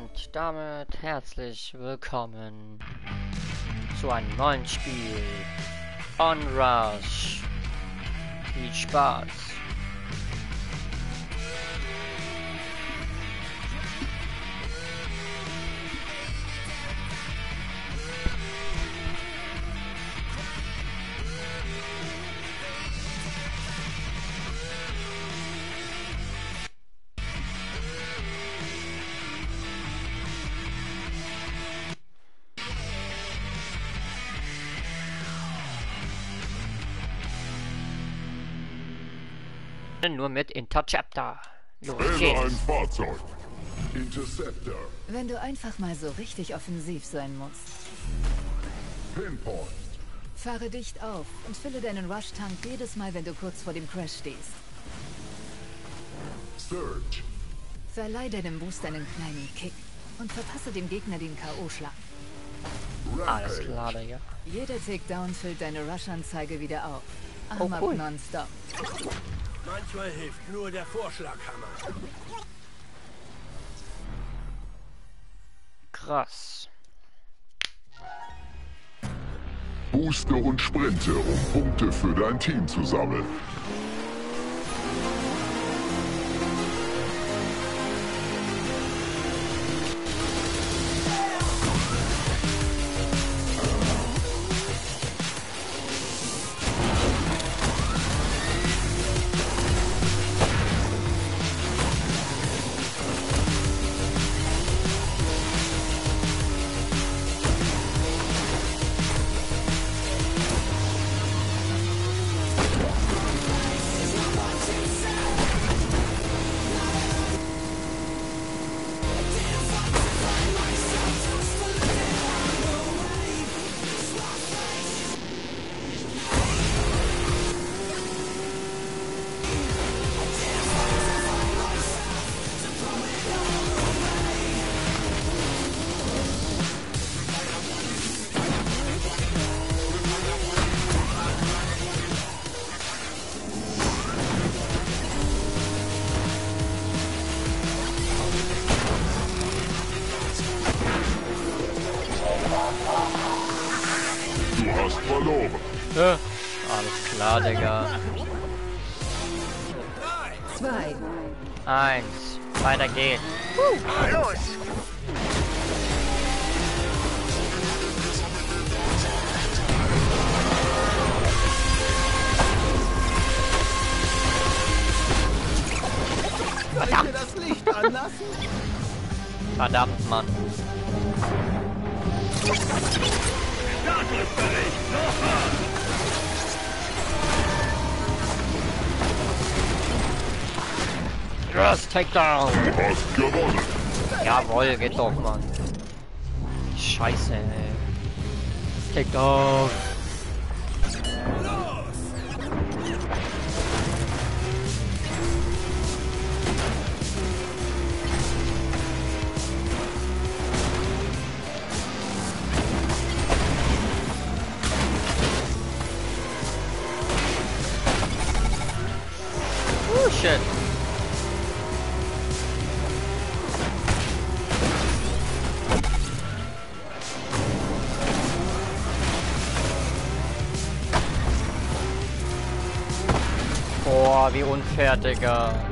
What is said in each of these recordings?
Und damit herzlich willkommen zu einem neuen Spiel On Rush. Viel Spaß! Nur mit Interceptor. Los Wähle ein. Fahrzeug. Interceptor. Wenn du einfach mal so richtig offensiv sein musst. Pinpoint. Fahre dicht auf und fülle deinen Rush-Tank jedes Mal, wenn du kurz vor dem Crash stehst. Surge. Verleih deinem Boost einen kleinen Kick und verpasse dem Gegner den K.O.-Schlag. Alles klar, Digga. Jeder Takedown füllt deine Rush-Anzeige wieder auf. Oh, Arm ab cool. nonstop. Manchmal hilft nur der Vorschlaghammer. Krass. Booste und Sprinte, um Punkte für dein Team zu sammeln. Verdammt, Mann. Yes, Takedown. Du hast gewonnen. Jawohl, geht doch, Mann. Scheiße, ey. Takedown. Digga.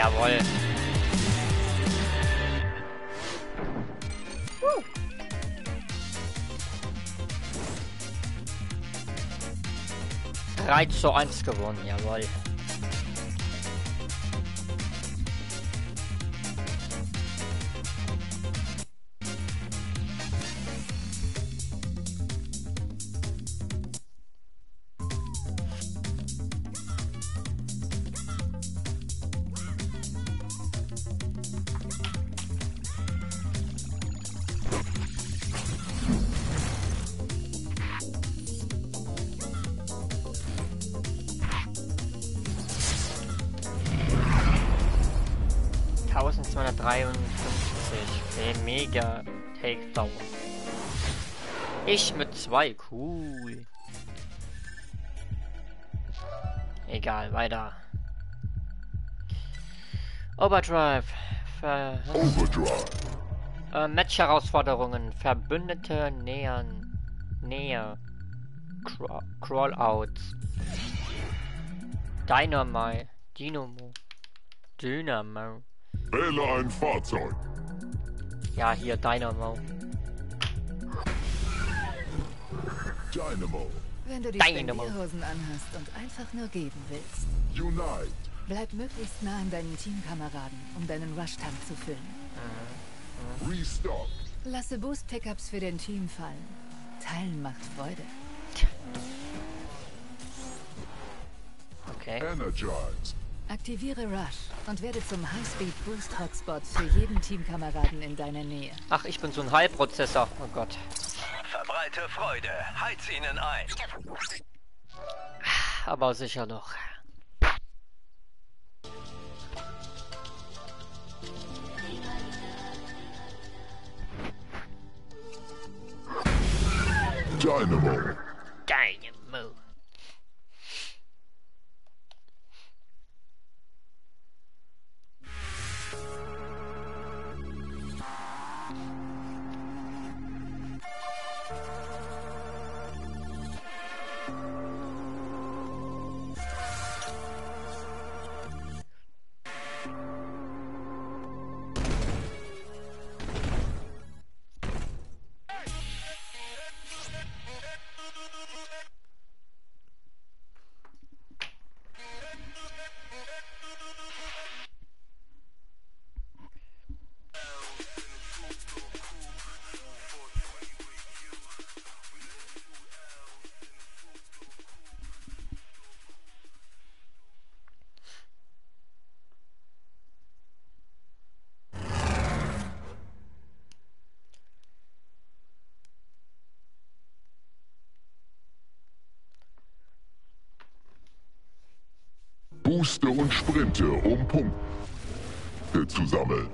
Jawohl. Drei zu eins gewonnen, jawohl. Egal, weiter. Overdrive. Ver Overdrive. äh, Match-Herausforderungen. Verbündete nähern. Näher. Craw Crawlouts. Dynamo. Dynamo. Dynamo. Wähle ein Fahrzeug. Ja, hier Dynamo. Dynamo. Wenn du die. Spendierhosen anhast und einfach nur geben willst, Unite. bleib möglichst nah an deinen Teamkameraden, um deinen Rush-Tank zu füllen. Restock. Lasse Boost-Pickups für dein Team fallen. Teilen macht Freude. Okay. Energize. Aktiviere Rush und werde zum High-Speed-Boost-Hotspot für jeden Teamkameraden in deiner Nähe. Ach, ich bin so ein Halbprozessor. Oh Gott. Verbreite Freude. Heiz ihnen ein. Aber sicher noch. Dynamo. Booste und Sprinte, um Punkte zu sammeln.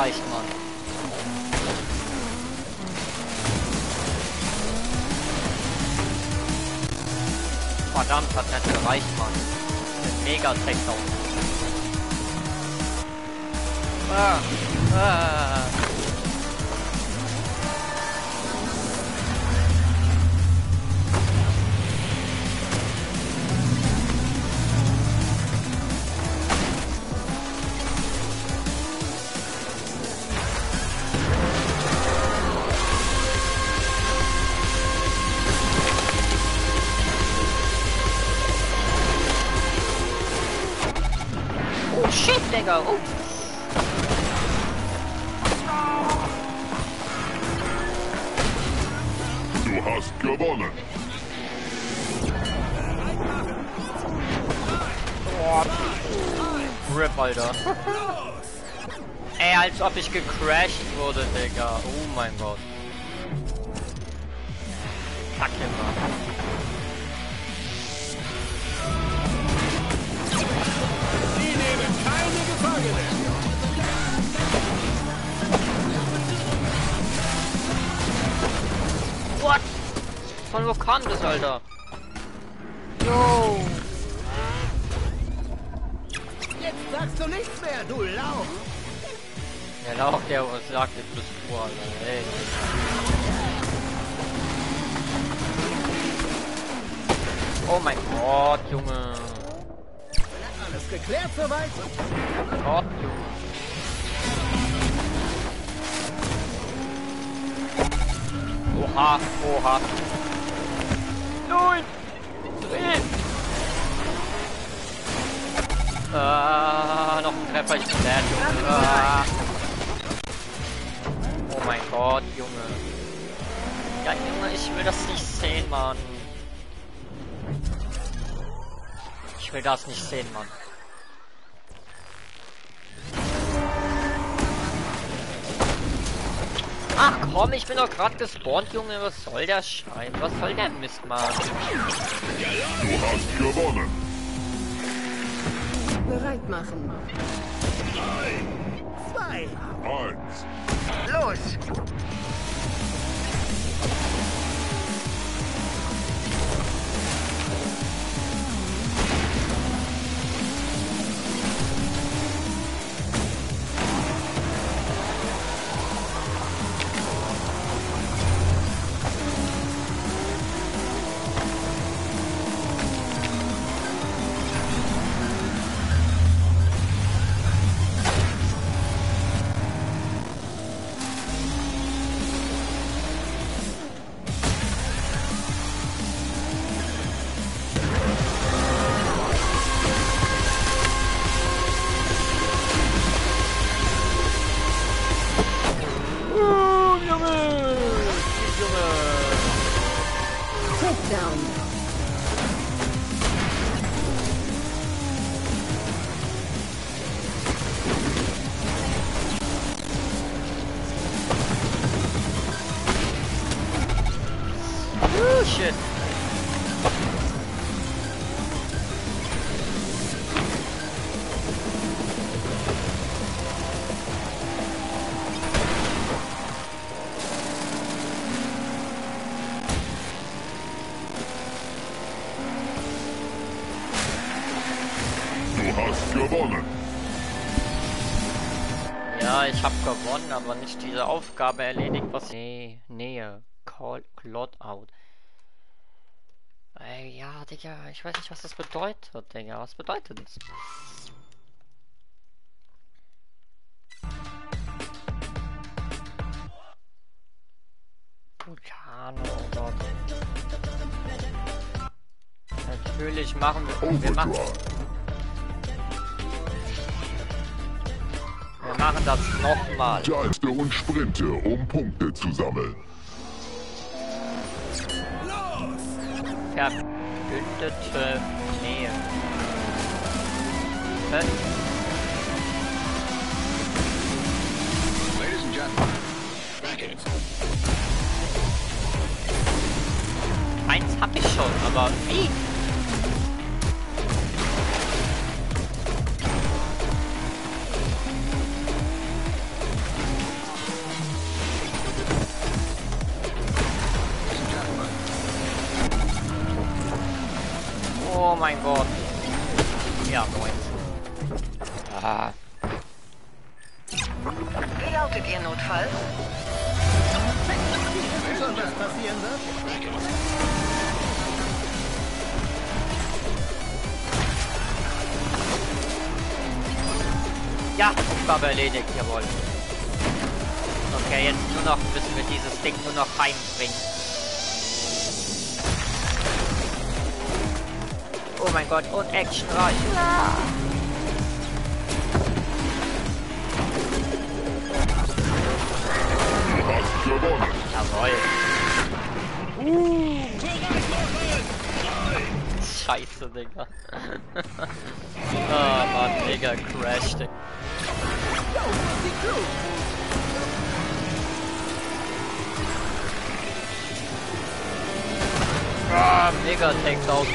Hat wo kam das, Alter? Yo. Jetzt sagst du nichts mehr, du Lauch. Der Lauch, der was sagt, ist plus pur, Alter. Ey. Oh mein Gott, Junge. Alles geklärt soweit? Gott, Junge. Oha, oha. Nein! Dreh! Ah, noch ein Treffer, ich bin dead. Ah. Oh mein Gott, Junge. Ja, Junge, ich will das nicht sehen, Mann. Ich will das nicht sehen, Mann. Ach komm, ich bin doch gerade gespawnt, Junge. Was soll der Scheiß? Was soll der Mist, Mann? Du hast gewonnen. Bereit machen. Zwei. Eins. Los! Gewonnen, aber nicht diese Aufgabe erledigt, was... Nee, Nähe. Call, Clot out. Ey, ja, Digga, ich weiß nicht, was das bedeutet, Digga. Was bedeutet das? Vulkane, oh Gott. Natürlich machen wir... Wir machen, wir machen das nochmal. Geiste und Sprinte, um Punkte zu sammeln. Verbündete Nähe. Hä? Ladies and gentlemen, back it. Eins hab ich schon, aber wie? Oh mein Gott. Ja, moin. Ah, Wie lautet Ihr Notfall? Schon was passieren wird? ja, Aufgabe erledigt, jawohl. Okay, jetzt nur noch müssen wir dieses Ding nur noch heimbringen. Oh mein Gott, und Action rein. Ja. Jawoll. Uh. Scheiße, Digga. oh Mann, Digga, Crash, Digga. Ah, mega Takedown.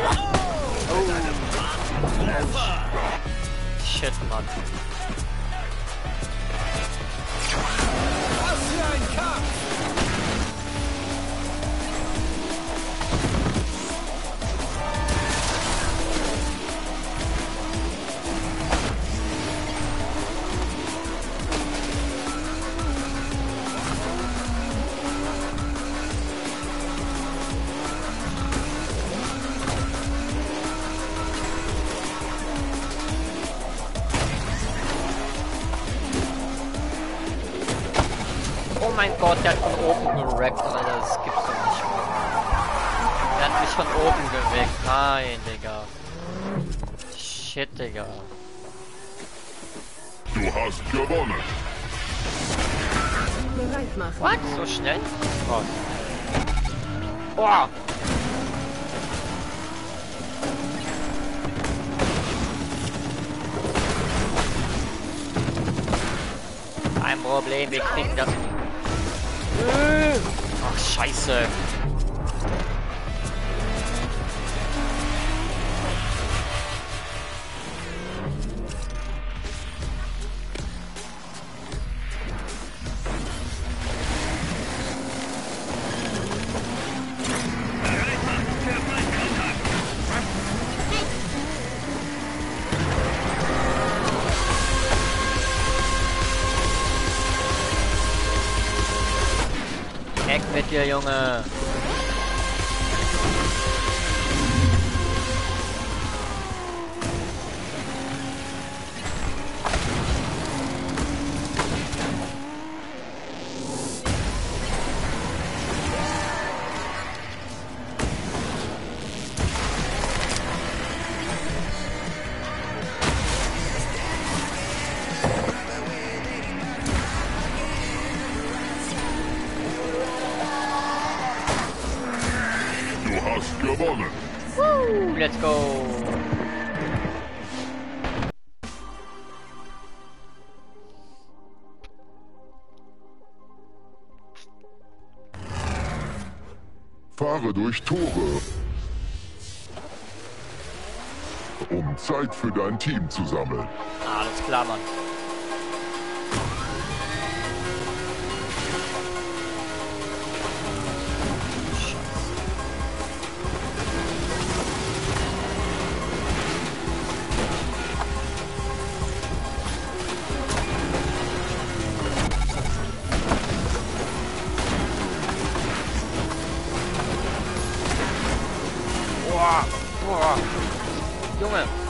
Oh. Shit, Mann. Was für What? So schnell? Oh. Oh. Kein Problem, wir kriegen das. Ach, scheiße. Mit durch Tore. Um Zeit für dein Team zu sammeln. Alles klar, Mann. Boah. Junge.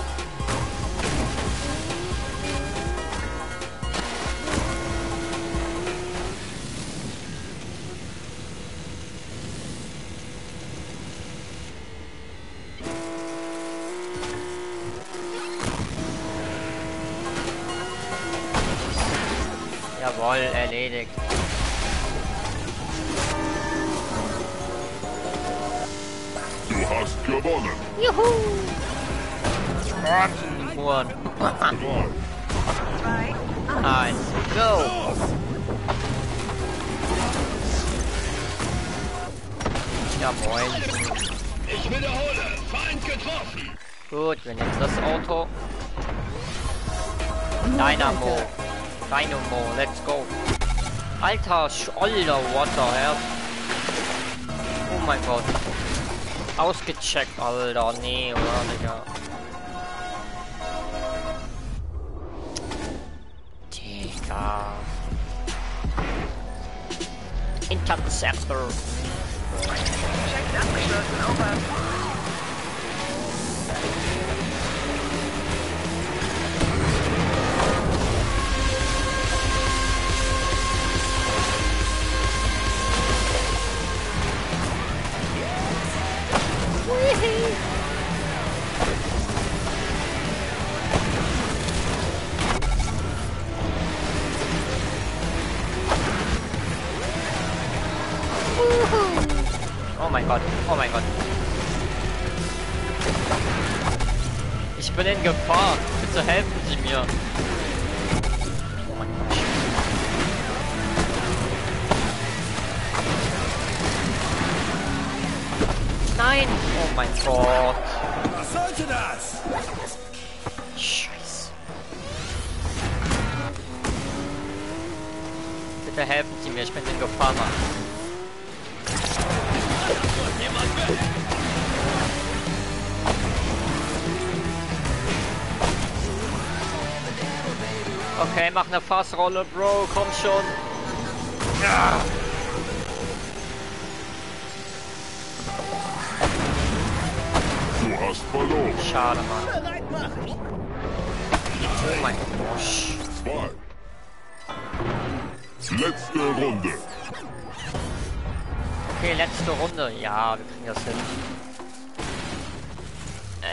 Dynamo. Dynamo, let's go. Alter, Scholler, what the hell? Oh mein Gott. Ausgecheckt, Alter. Nee, oder, Digga? Mein Gott. Was sollte das? Scheiße. Bitte helfen Sie mir, ich bin in Gefahr, Mann. Okay, mach eine Fassrolle, Bro, komm schon. Ja. Hast verloren. Schade, Mann. Bereit machen. Oh mein Gott. Zwei. Letzte Runde. Okay, letzte Runde. Ja, wir kriegen das hin.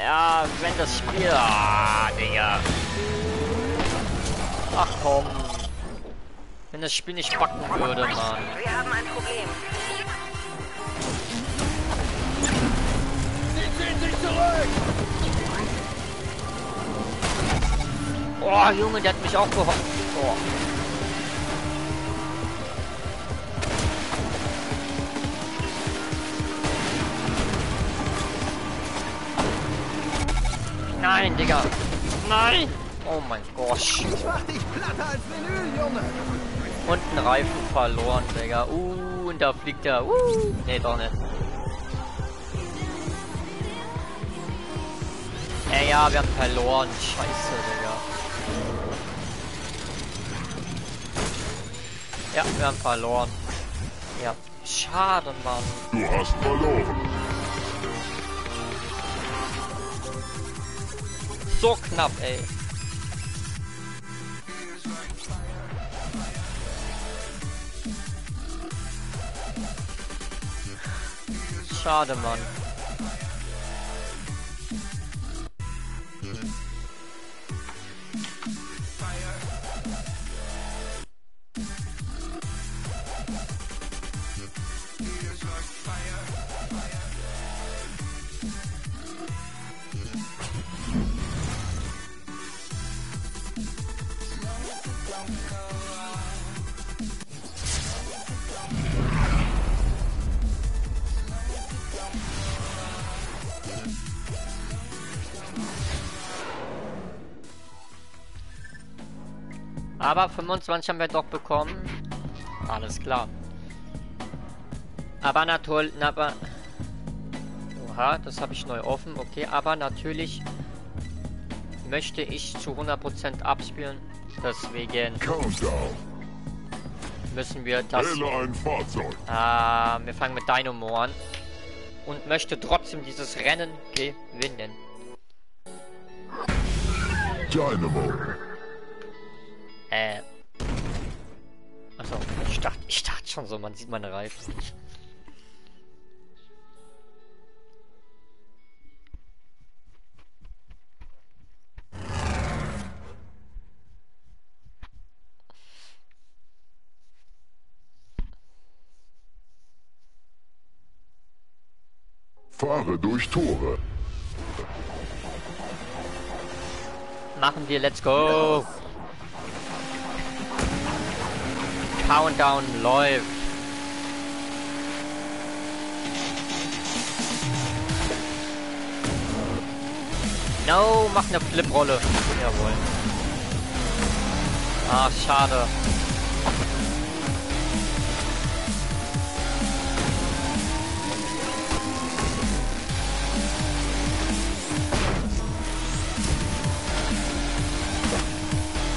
Ja, wenn das Spiel... Ah, Digga. Ach komm. Wenn das Spiel nicht backen würde, Mann. Wir haben ein Problem. Zurück. Oh, Junge, der hat mich auch gehofft. Oh. Nein, Digga. Nein. Oh mein Gott. Ich mach dich platter als Vinyl, Junge. Und ein Reifen verloren, Digga. Uh, und da fliegt er. Uh. Nee, doch nicht. Ey, ja, wir haben verloren. Scheiße, Digga. Ja, wir haben verloren. Ja. Schade, Mann. Du hast verloren. So knapp, ey. Schade, Mann. Aber 25 haben wir doch bekommen. Alles klar. Aber natürlich, aber... Oha, das habe ich neu offen. Okay, aber natürlich möchte ich zu 100% abspielen. Deswegen Countdown. müssen wir das... Ah, wir fangen mit Dynamo an. Und möchte trotzdem dieses Rennen gewinnen. Dynamo. Äh. Achso, ich dachte, ich dachte schon so, man sieht meine Reifen. Fahre durch Tore. Machen wir, let's go! Countdown läuft. No, mach eine Fliprolle. Jawohl. Ah, schade.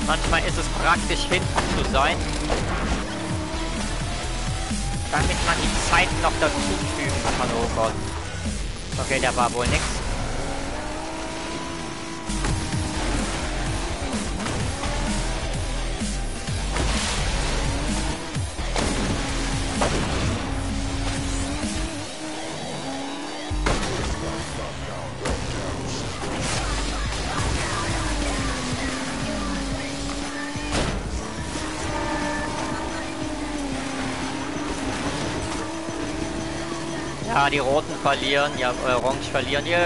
Manchmal ist es praktisch, hinten zu sein. Damit man die Zeit noch dazu fügen kann. Oh Gott. Okay, da war wohl nix. Die Roten verlieren. Ja, äh, Orange verlieren. Yeah.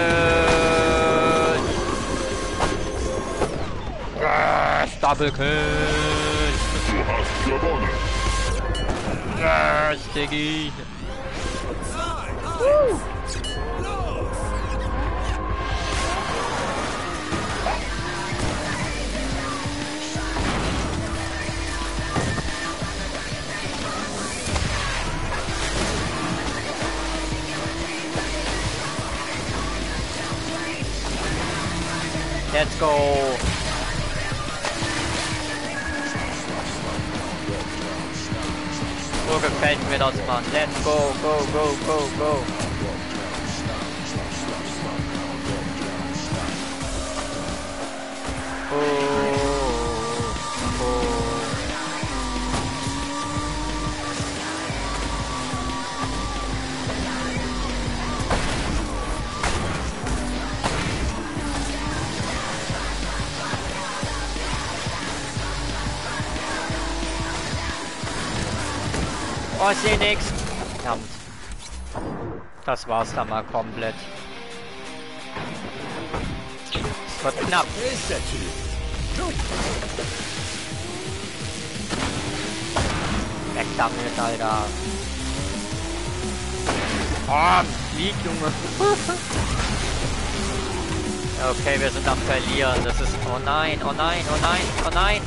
Double Kill. Du hast gewonnen. Ja, ich denke. Uh. Go. So gefällt mir das, Mann. Let's go, go, go, go, go. Oh, ich sehe nix. Verdammt. Das war's dann mal komplett. Es wird knapp. Wer ist der Typ? Weg damit, Alter. Oh, flieg, Junge. okay, wir sind am Verlieren. Das ist... Oh nein, oh nein, oh nein, oh nein.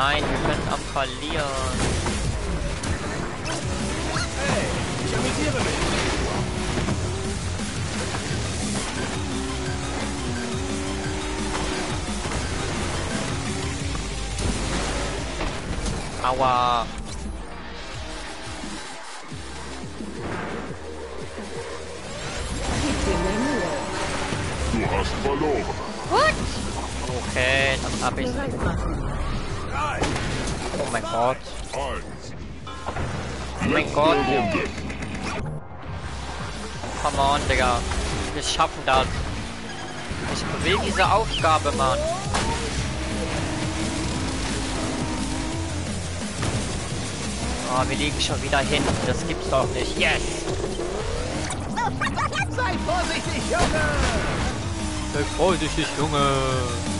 Nein, wir sind am Verlieren. Hey, ich amüsiere mich. Aua. Du hast verloren. Okay, dann hab ich. Oh mein Gott. Oh mein Gott. Come on, Digga. Wir schaffen das. Ich will diese Aufgabe, Mann. Oh, wir liegen schon wieder hinten. Das gibt's doch nicht. Yes! Sei vorsichtig, Junge! Sei vorsichtig, Junge.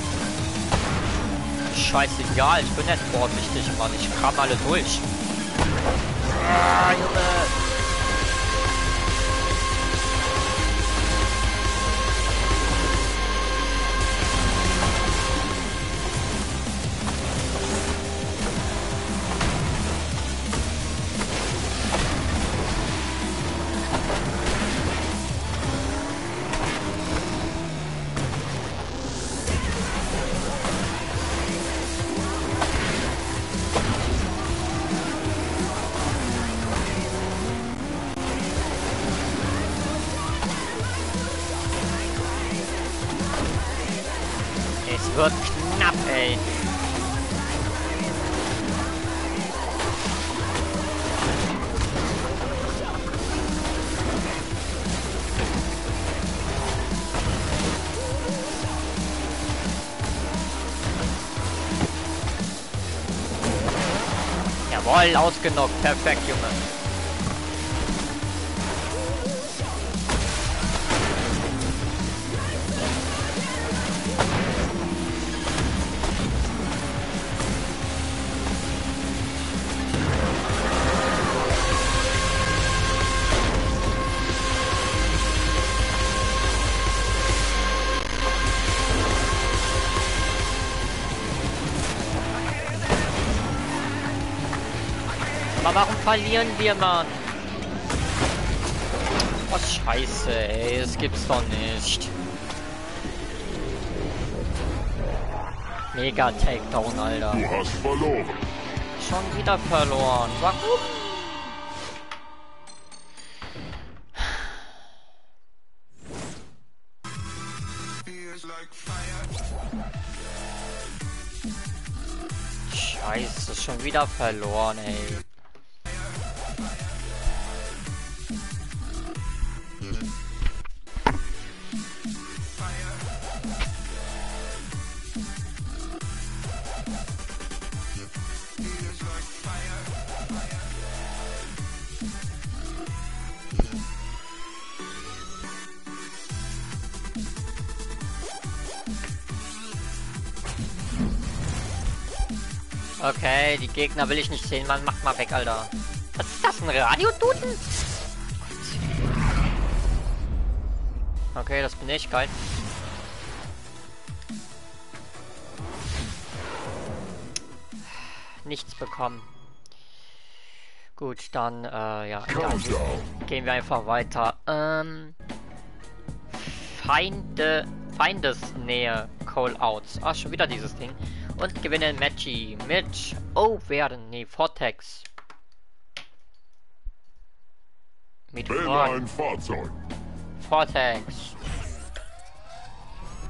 Scheißegal, ich bin nicht vorsichtig, Mann. Ich kram alle durch. Ah, Junge. Jawohl, ausgenockt. Perfekt, Junge. Verlieren wir, Mann? Was scheiße, ey. Das gibt's doch nicht. Mega Takedown, Alter. Du hast verloren. Schon wieder verloren. Warum? Scheiße, schon wieder verloren, ey. Okay, die Gegner will ich nicht sehen, man macht mal weg, Alter. Was ist das, ein Radioduden? Okay, das bin ich, geil. Nichts bekommen. Gut, dann, äh, ja, egal. Gehen wir einfach weiter. Ähm, Feinde, Feindesnähe Callouts. Ah, schon wieder dieses Ding. Und gewinnen Matchy mit, oh, werden, nee, Vortex. Mit Vor ein Fahrzeug. Vortex.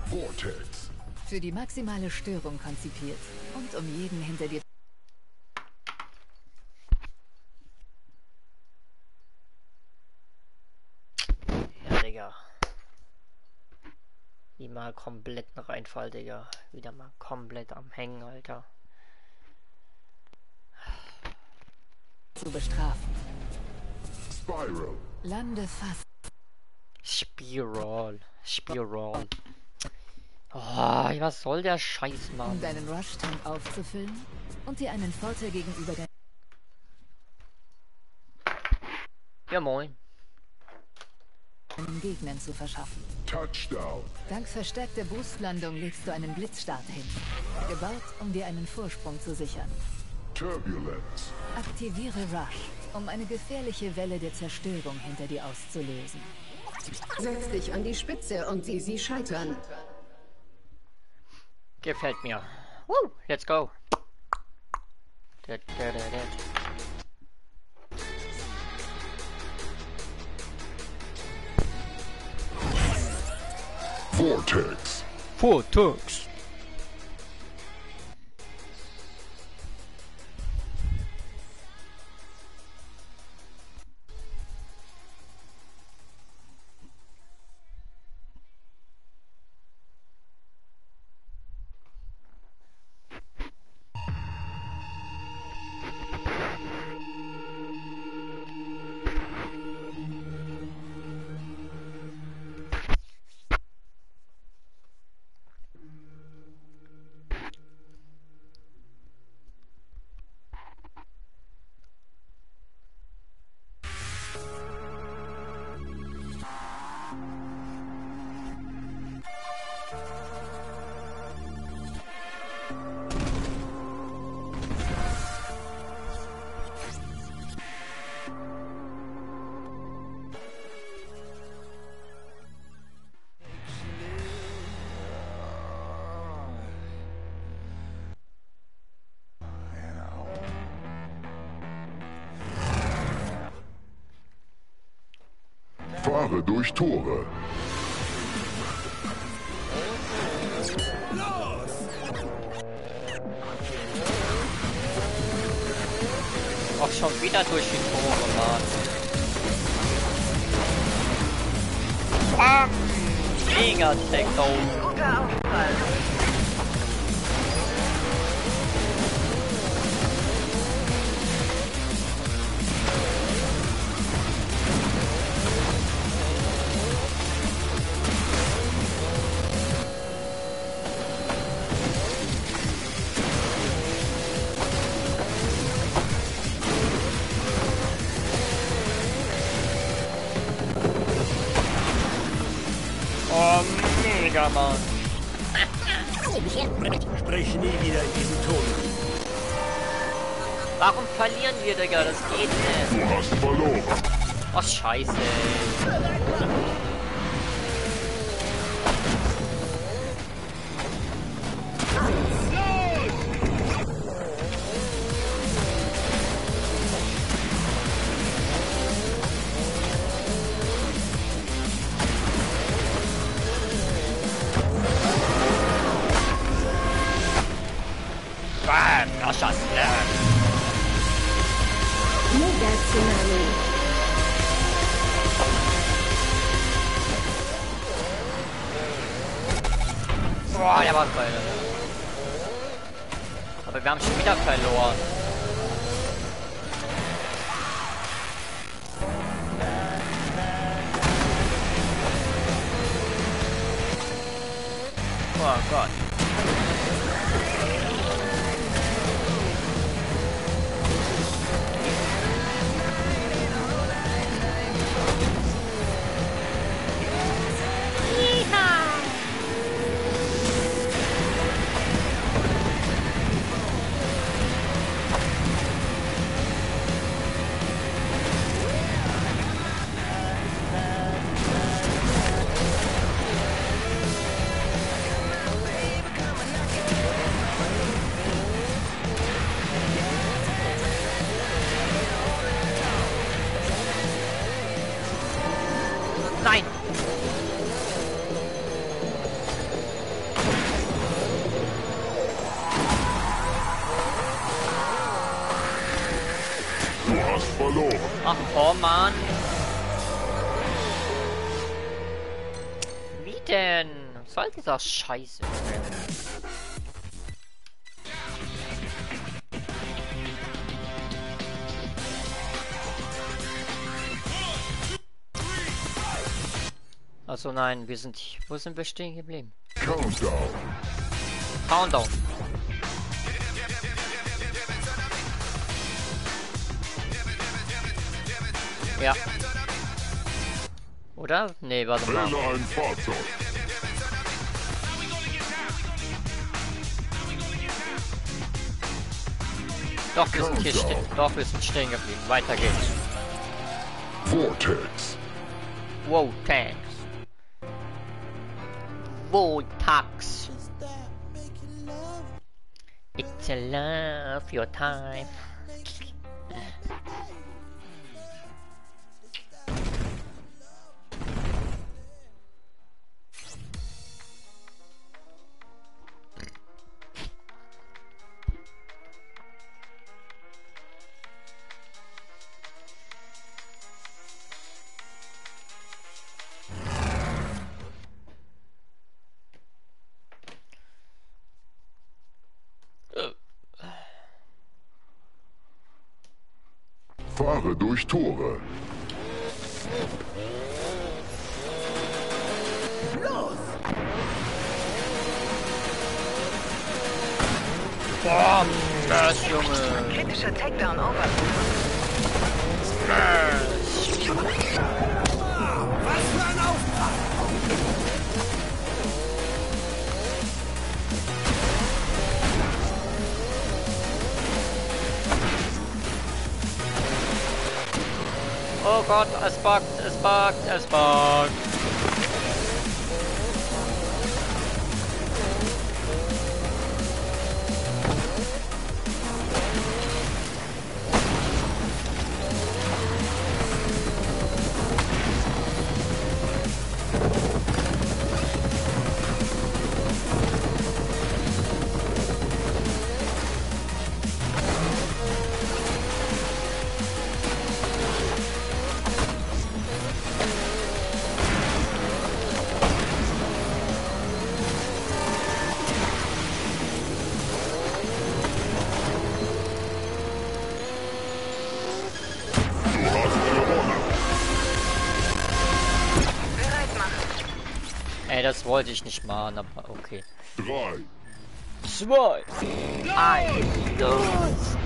Vortex. Für die maximale Störung konzipiert. Und um jeden hinter dir Ja, Digga. Wie mal kompletten Reinfall, Digga. Wieder mal komplett am Hängen, Alter. zu bestrafen. Spiral. Lande fast. Spiral. Spiral. Oh, was soll der Scheiß, um Mann? deinen Rush-Tank aufzufüllen und dir einen Vorteil gegenüber Ja, moin. Deinen Gegnern zu verschaffen. Touchdown. Dank verstärkter Boostlandung legst du einen Blitzstart hin. Gebaut, um dir einen Vorsprung zu sichern. Turbulence. Aktiviere Rush, um eine gefährliche Welle der Zerstörung hinter dir auszulösen. Setz dich an die Spitze und sieh sie scheitern. Gefällt mir. Woo, let's go. Da, da, da, Vortex. Vortex. Durch Tore. Auch schon wieder durch die Tore, Mann. Bam! Mega Takedown. Guter Aufprall. Mann. Sprich nie wieder in diesem Ton. Warum verlieren wir, Digga? Das geht nicht. Du hast verloren. Oh, scheiße. Ach, oh Mann. Wie denn? Was soll dieser Scheiße? Also nein, wir sind, wo sind wir stehen geblieben? Countdown. Countdown. Ja. Oder? Nee, warte mal. Wähle ein Fahrzeug. Doch, wir sind hier stehen. Doch, wir sind stehen geblieben. Weiter geht's. Vortex. Thanks. Wow. It's a love your time. Tore. Boah, das Junge. Kritischer Takedown over. Oh Gott, es buggt, es buggt, es das wollte ich nicht machen, aber okay. Drei. Zwei. Eins.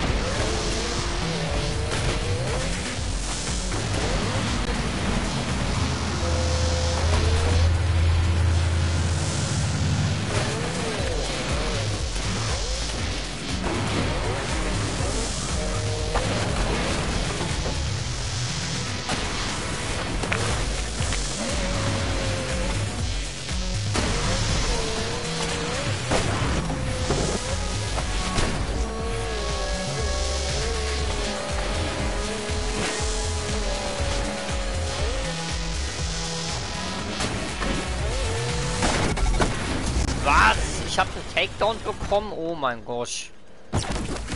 Takedown bekommen? Oh mein Gott.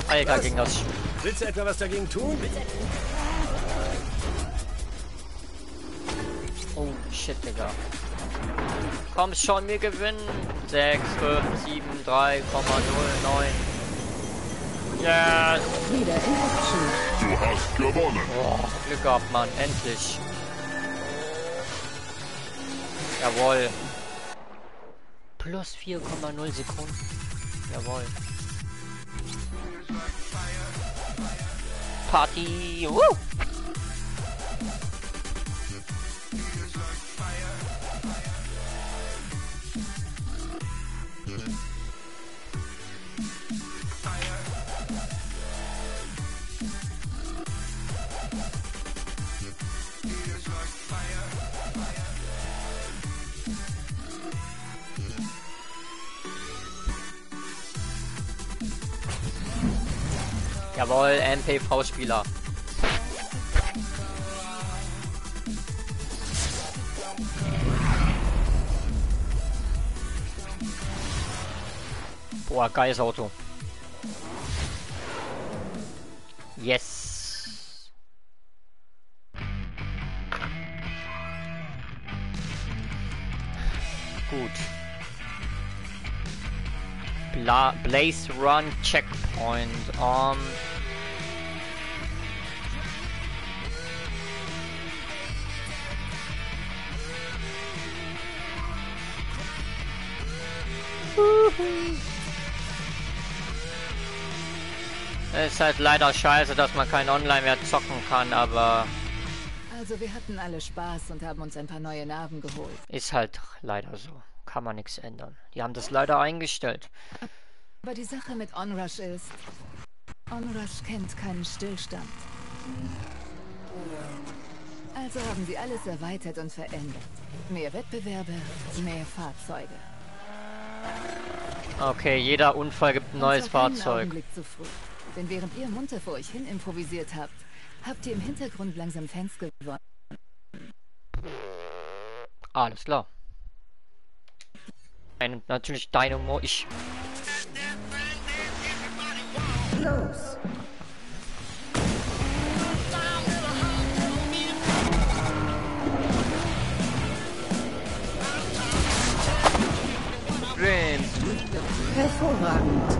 Alter, Was? ging das. Willst du etwa was dagegen tun? Oh shit, Digga. Komm schon, wir gewinnen. 6, 5, 7, 3, 0, 9. Yes! Wieder in Action. Du hast gewonnen. Boah, Glück gehabt, Mann. Endlich. Jawohl. Plus 4,0 Sekunden. Jawohl. Party! Woo! PV-Spieler. Boah, geiles Auto. Yes. Gut. Bla Blaze Run Checkpoint. Um Es ist halt leider scheiße, dass man kein Online mehr zocken kann, aber Also wir hatten alle Spaß und haben uns ein paar neue Narben geholt. ist halt leider so. Kann man nichts ändern. Die haben das leider eingestellt. Aber die Sache mit Onrush ist, Onrush kennt keinen Stillstand. Also haben sie alles erweitert und verändert. Mehr Wettbewerbe, mehr Fahrzeuge. Okay, jeder Unfall gibt ein neues Fahrzeug. Zu früh. Denn während ihr munter vor euch hin improvisiert habt, habt ihr im Hintergrund langsam Fans gewonnen. Alles klar. Und natürlich Dynamo. Ich. Los! Hervorragend.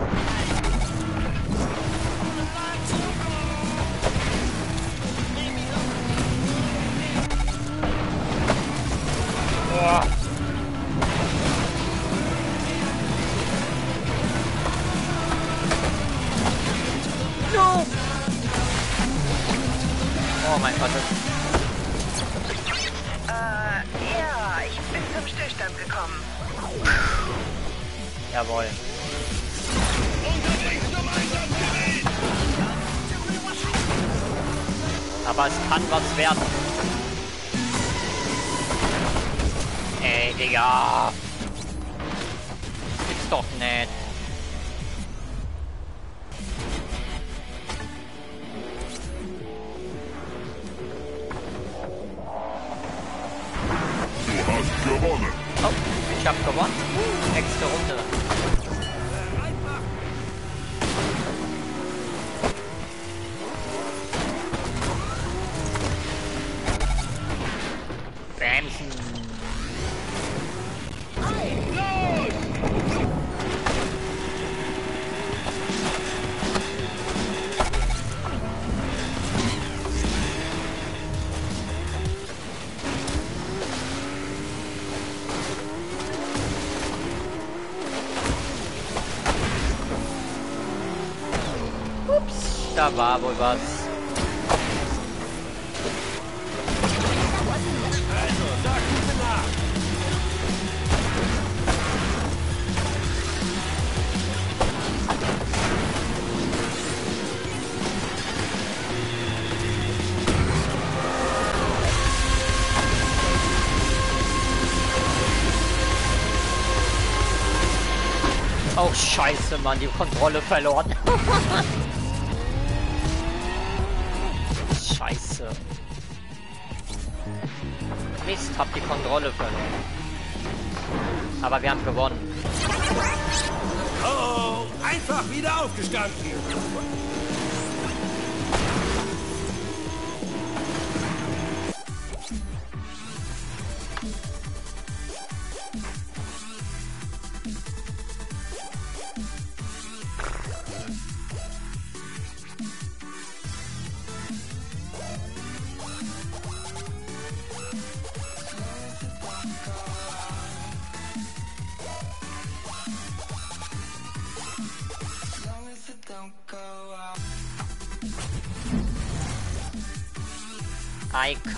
Oh mein Gott. Äh, ja, ich bin zum Stillstand gekommen. Jawohl. Aber es kann was werden. Ey, Digga. Gibt's doch nicht. Da war wohl was. Nach. Oh scheiße, Mann, die Kontrolle verloren. Kontrolle verloren. Aber wir haben gewonnen. Oh, einfach wieder aufgestanden.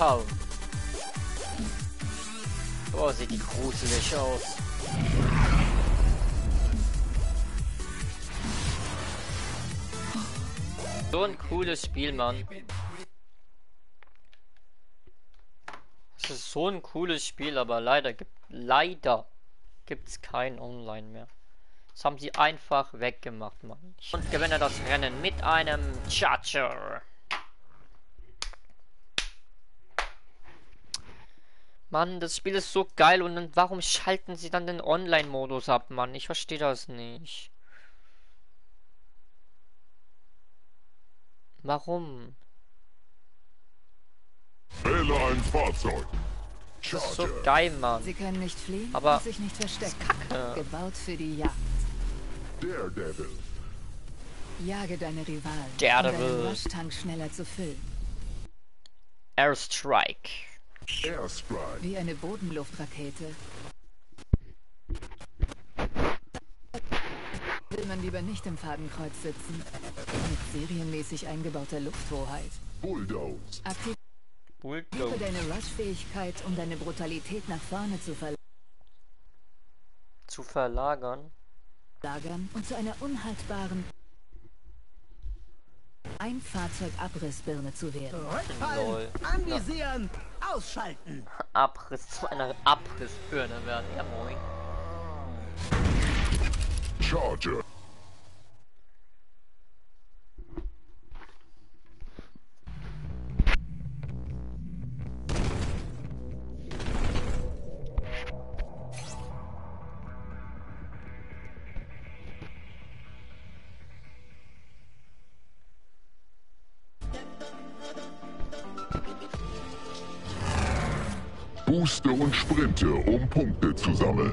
Icon. Oh, sieht die gruselig aus. So ein cooles Spiel, Mann. Das ist so ein cooles Spiel, aber leider gibt leider gibt's kein Online mehr. Das haben sie einfach weggemacht, Mann. Und gewinne das Rennen mit einem Charger. Mann, das Spiel ist so geil und dann, warum schalten sie dann den Online-Modus ab, Mann? Ich verstehe das nicht. Warum? Wähle ein Fahrzeug. Das ist so Charger. geil, Mann. Sie können nicht fliehen Aber sich nicht verstecken. Kacke. Gebaut für die Jagd. Daredevil. Jage deine Rivalen, um Daredevil. deinen Rush-Tank schneller zu füllen. Airstrike. Wie eine Bodenluftrakete. Will man lieber nicht im Fadenkreuz sitzen. Mit serienmäßig eingebauter Lufthoheit. Bulldoze. Aktiviere Bulldoze. deine Rush-Fähigkeit, um deine Brutalität nach vorne zu Zu verlagern. verlagern und zu einer unhaltbaren Ein-Fahrzeug-Abrissbirne zu werden. Lol. Anvisieren! Ausschalten! Abriss zu einer Abrissbirne werden. Ja moin. Charger. Booste und sprinte, um Punkte zu sammeln.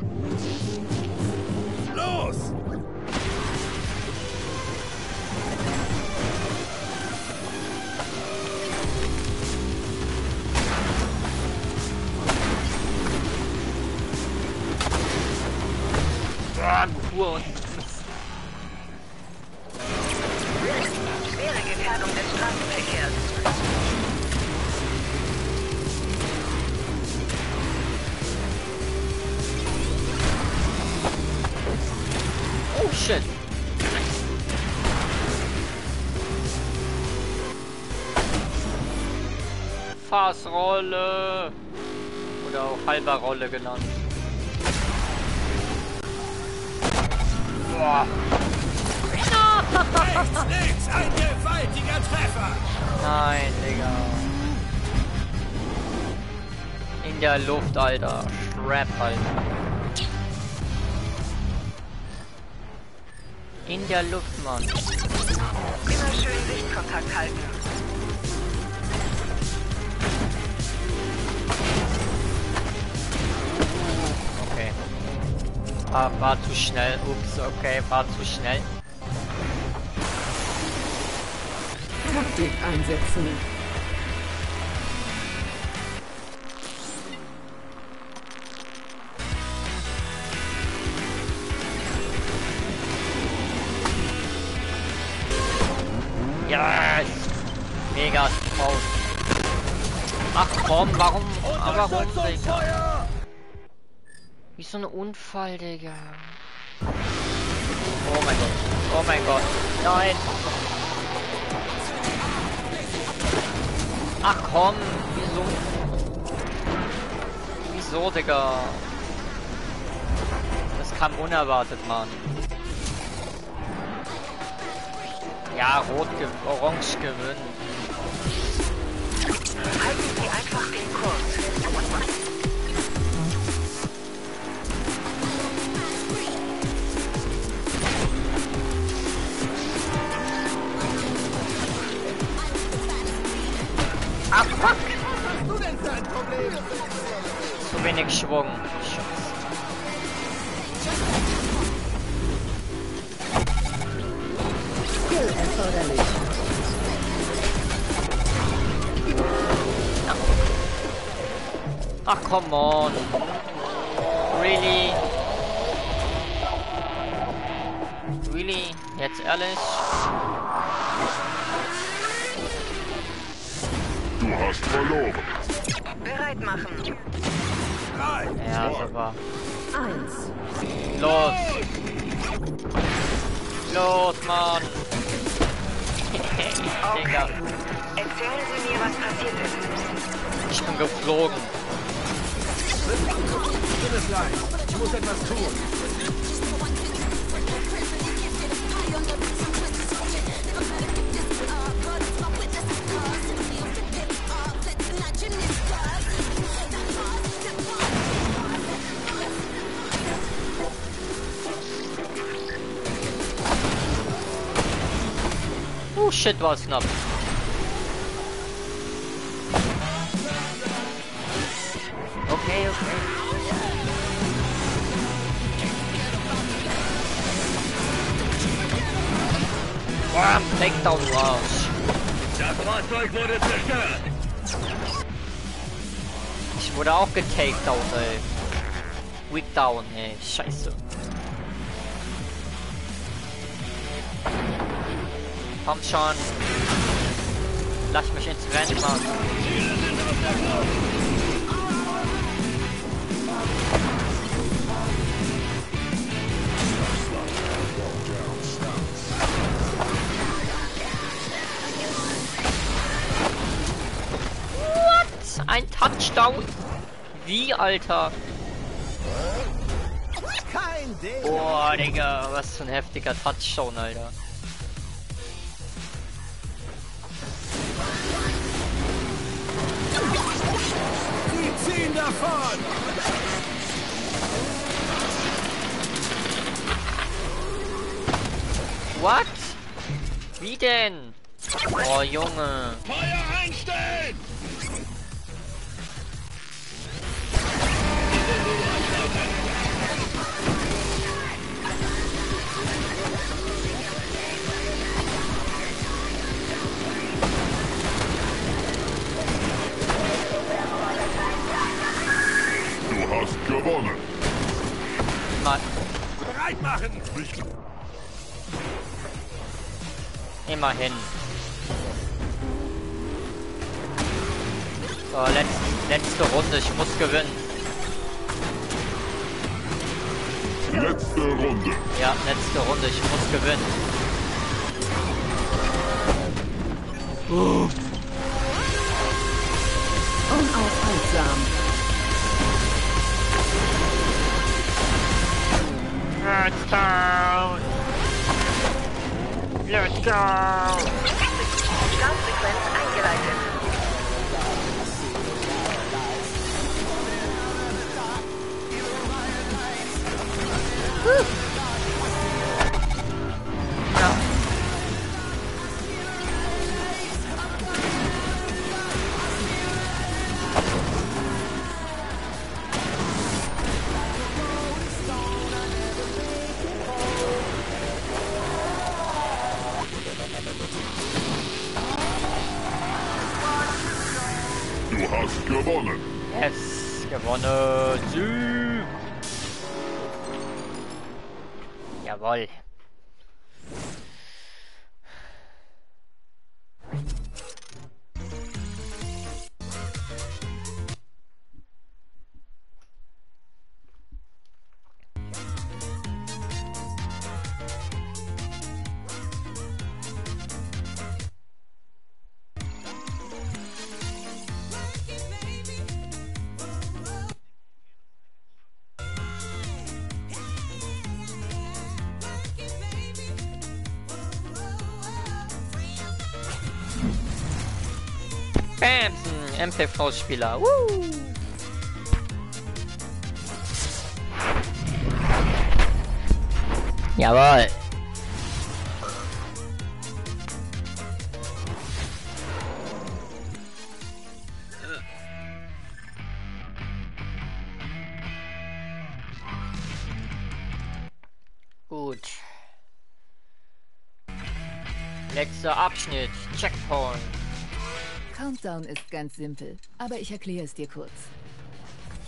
Los! Ah, Kur. Schwere Fassrolle. Oder auch halber Rolle genannt. Boah. Rechts, links! Ein gewaltiger Treffer! Nein, Digga. In der Luft, Alter. Strap, Alter. In der Luft, Mann. Immer schön Sichtkontakt halten. Ah, war zu schnell. Ups, okay, war zu schnell. Taktik einsetzen. Yes! Mega Faust. Ach komm, warum? Warum, so ein Unfall, Digga. Oh mein Gott. Oh mein Gott. Nein. Ach komm, wieso? Wieso, Digga? Das kam unerwartet, Mann. Ja, rot, ge orange gewinnt. Ah, fuck! Zu wenig Schwung. Ach, come on. Really? Really? Jetzt ehrlich? Hast verloren. Bereit machen. Drei! Ja, super. Eins. Los! Los, Mann! Digga, Erzählen Sie mir, was passiert ist. ich bin geflogen. Ich bin es gleich. Ich muss etwas tun. Shit, war's knapp. Okay, okay. Bam, Takedown, Arsch. Das Fahrzeug wurde zerstört. Ich wurde auch getakedown, ey. Weak down, ey. Scheiße. Komm schon. Lass mich ins Rennen, Mann. What? Ein Touchdown? Wie, Alter? Boah, Digga, was für ein heftiger Touchdown, Alter. Sie ziehen davon! What? Wie denn? Oh, Junge. Feuer einstellen! Gewonnen. Mal, Bereit machen! Immerhin. So, letz, letzte Runde. Ich muss gewinnen. letzte Runde. Ja, letzte Runde. Ich muss gewinnen. Unaufhaltsam. Let's go. Let's go. Yes, gewonnen. Sieg. Jawohl. Bamsen, MPV-Spieler. Woo! Jawohl. Gut. Letzter Abschnitt. Checkpoint. Countdown ist ganz simpel, aber ich erkläre es dir kurz.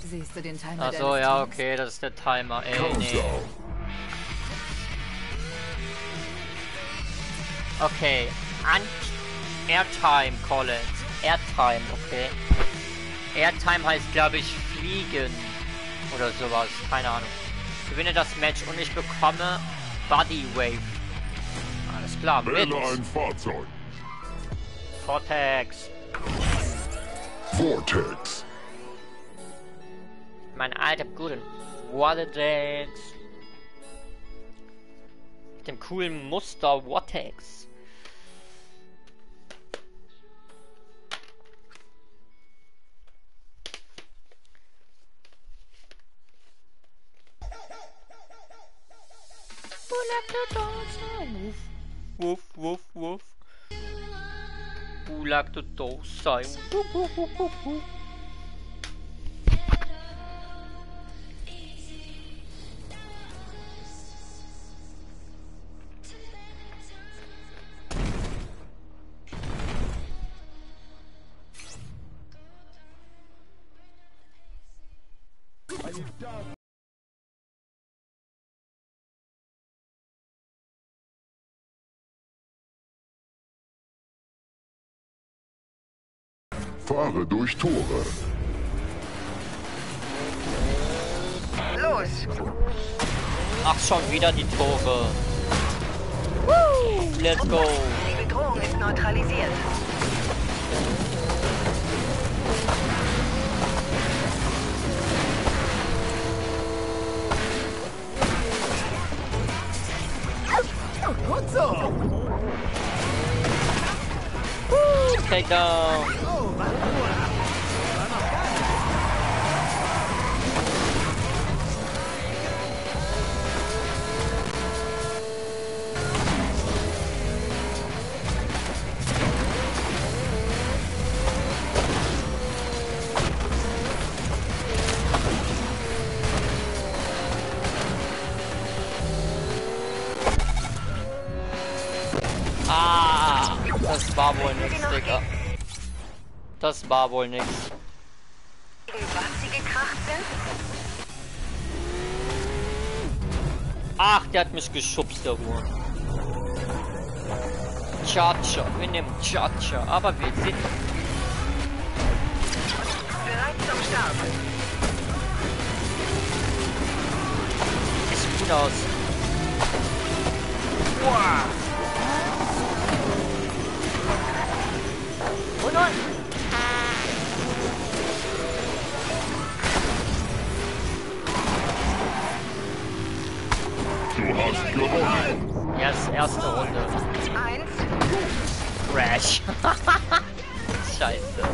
Siehst du den Timer Ach so, deines ja, Teams? okay, das ist der Timer. Ey, nee. Okay. An Airtime, Collins. Airtime, okay. Airtime heißt, glaube ich, fliegen. Oder sowas. Keine Ahnung. Gewinne das Match und ich bekomme Body Wave. Alles klar, mit. Wähle ein Fahrzeug. Vortex. Vortex. Mein alter guten Vortex. Mit dem coolen Muster Vortex. Galacto Toll só um. Fahre durch Tore. Los! Ach, schon wieder die Tore. Woo, let's go. Die Bedrohung ist neutralisiert. Takedown. Ah, Das war wohl sind? Ach, der hat mich geschubst, der Ruhe. Cha-Cha, wir nehmen Cha-Cha, aber wir sind Bereit zum Start. sieht gut aus. Wow. Und und. Hast gewonnen. Yes, erste Runde. Eins, Crash. Scheiße.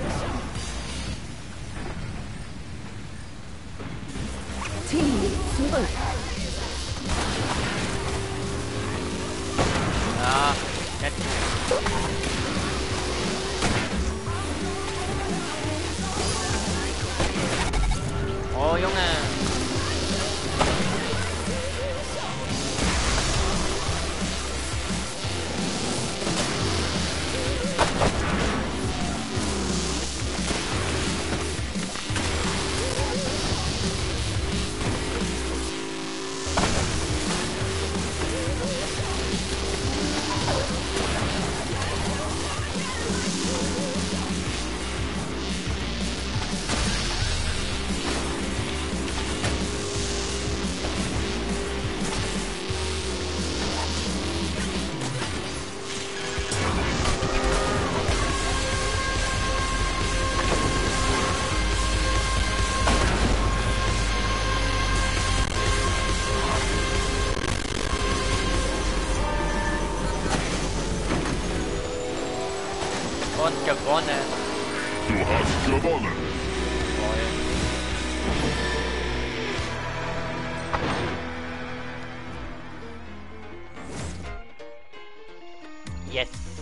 Yes.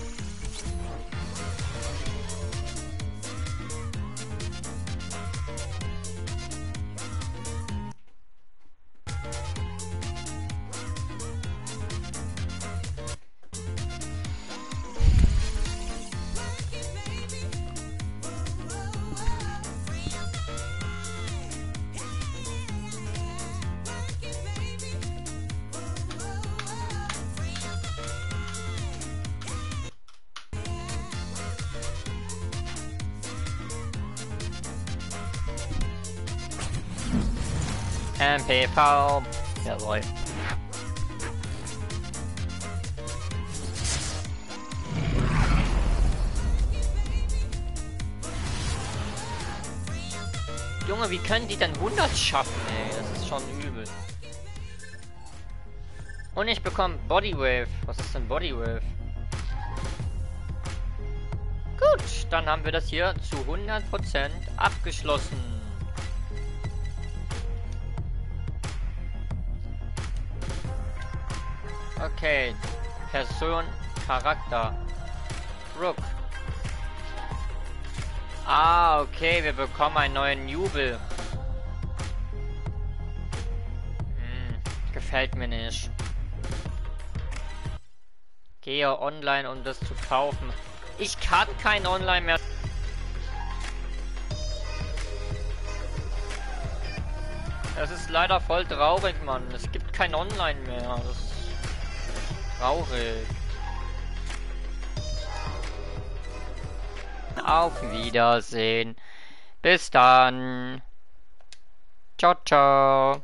MPV. Jawohl. Junge, wie können die denn 100 schaffen, ey? Das ist schon übel. Und ich bekomme Bodywave. Was ist denn Bodywave? Gut, dann haben wir das hier zu 100% abgeschlossen. Okay. Person, Charakter. Rook. Ah, okay, wir bekommen einen neuen Jubel. Hm, gefällt mir nicht. Gehe online, um das zu kaufen. Ich kann kein Online mehr. Es ist leider voll traurig, Mann. Es gibt kein Online mehr. Das traurig. Auf Wiedersehen. Bis dann. Ciao, ciao.